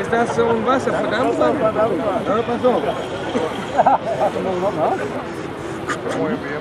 Estás un vaso, verdammt. un Muy bien,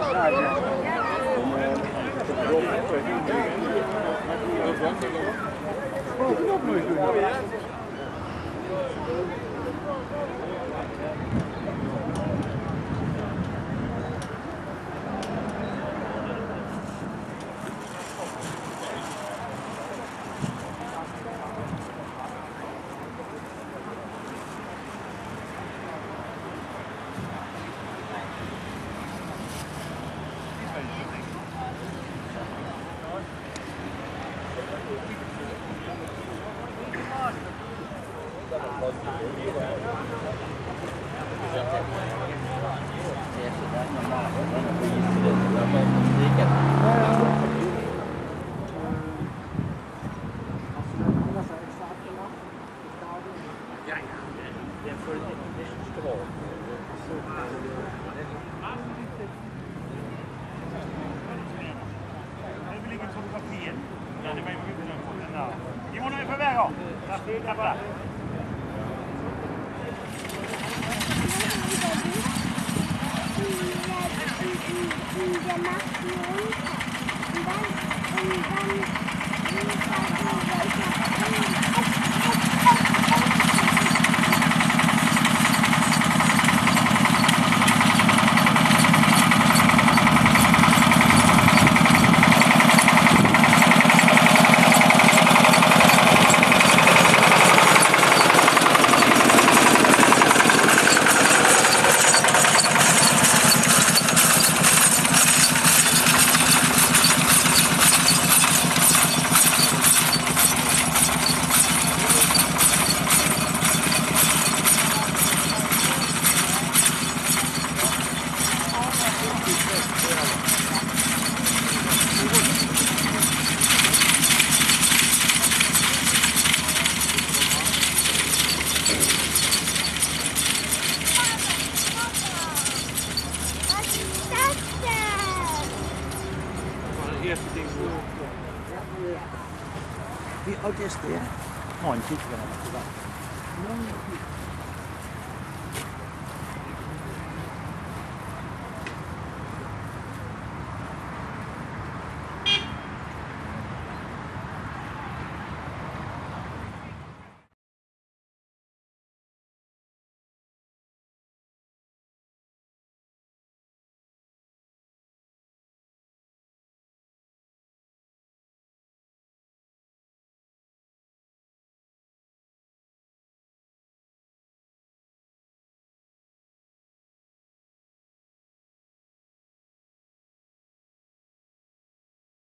ja, was het Fotografien. Ja, det var ju mycket på den där. Jonas är på väg av. Där, Vi, og det er stærkt. Nå, en kigger jeg.